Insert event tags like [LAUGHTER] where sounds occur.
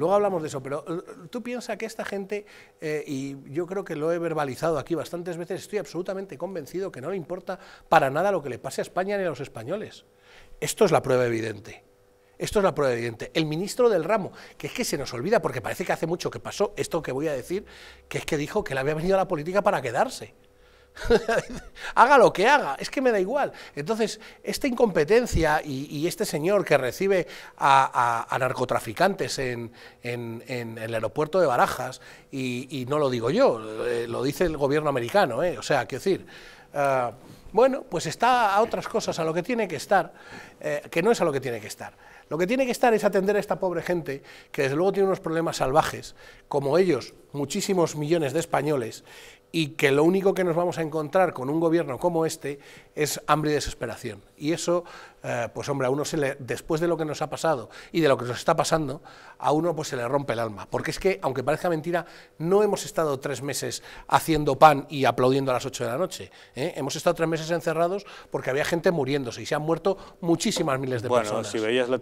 luego hablamos de eso, pero eh, tú piensas que esta gente, eh, y yo creo que lo he verbalizado aquí bastantes veces, estoy absolutamente convencido que no le importa para nada lo que le pase a España ni a los españoles. Esto es la prueba evidente. Esto es la prueba evidente. El ministro del ramo, que es que se nos olvida, porque parece que hace mucho que pasó esto que voy a decir, que es que dijo que le había venido a la política para quedarse. [LAUGHS] haga lo que haga, es que me da igual. Entonces, esta incompetencia y, este señor que recibe a, narcotraficantes en, el aeropuerto de Barajas, y, no lo digo yo, eh, lo dice el gobierno americano, eh, o sea, quiero decir, ah, bueno, pues está a otras cosas, a lo que tiene que estar, eh, que no es a lo que tiene que estar. Lo que tiene que estar es atender a esta pobre gente, que desde luego tiene unos problemas salvajes, como ellos, muchísimos millones de españoles, y que lo único que nos vamos a encontrar con un gobierno como este es hambre y desesperación. Y eso, eh, pues hombre, a uno se le, después de lo que nos ha pasado y de lo que nos está pasando, a uno pues se le rompe el alma. Porque es que, aunque parezca mentira, no hemos estado tres meses haciendo pan y aplaudiendo a las ocho de la noche. ¿eh? Hemos estado tres meses encerrados porque había gente muriéndose y se han muerto muchísimas miles de bueno, personas. Si veías la